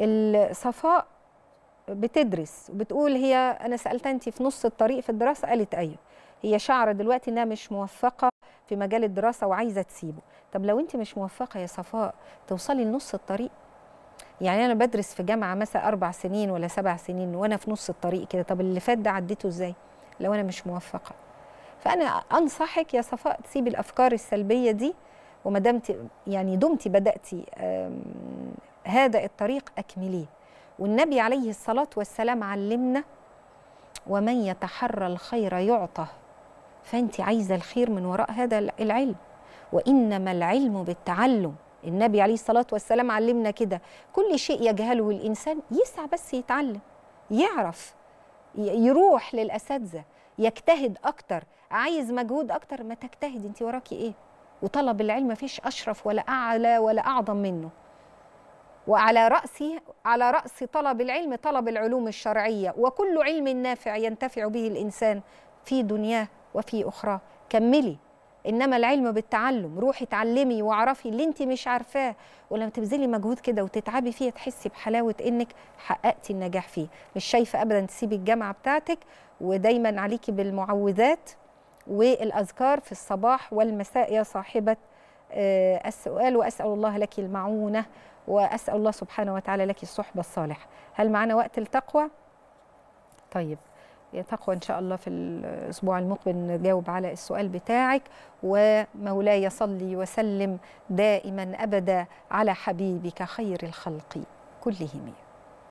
الصفاء بتدرس وبتقول هي أنا سالتها انت في نص الطريق في الدراسة قالت أيوه. هي شعره دلوقتي إنها مش موفقة في مجال الدراسة وعايزة تسيبه. طب لو انت مش موفقة يا صفاء توصلي لنص الطريق؟ يعني أنا بدرس في جامعة مثلا أربع سنين ولا سبع سنين وأنا في نص الطريق كده طب اللي فات ده عديته إزاي؟ لو أنا مش موفقة. فأنا أنصحك يا صفاء تسيبي الأفكار السلبية دي وما دمتي يعني دمتي بدأتي هذا الطريق أكمليه. والنبي عليه الصلاة والسلام علمنا ومن يتحرى الخير يعطى. فأنت عايزة الخير من وراء هذا العلم. وإنما العلم بالتعلم. النبي عليه الصلاة والسلام علمنا كده. كل شيء يجهله الإنسان يسعى بس يتعلم يعرف يروح للأساتذة يجتهد أكتر. عايز مجهود أكتر ما تجتهد أنت وراكي إيه؟ وطلب العلم مفيش أشرف ولا أعلى ولا أعظم منه. وعلى راس على رأس طلب العلم طلب العلوم الشرعية وكل علم نافع ينتفع به الإنسان في دنياه وفي اخراه كملي. إنما العلم بالتعلم روحي اتعلمي واعرفي اللي انت مش عارفاه ولما تبذلي مجهود كده وتتعبي فيه تحسي بحلاوة إنك حققتي النجاح فيه. مش شايفة ابدا تسيبي الجامعة بتاعتك ودايما عليكي بالمعوذات والأذكار في الصباح والمساء يا صاحبة السؤال وأسأل الله لك المعونة وأسأل الله سبحانه وتعالى لك الصحبه الصالحه هل معنا وقت التقوى طيب تقوى إن شاء الله في الأسبوع المقبل نجاوب على السؤال بتاعك ومولاي صلي وسلم دائما ابدا على حبيبك خير الخلق كلهم.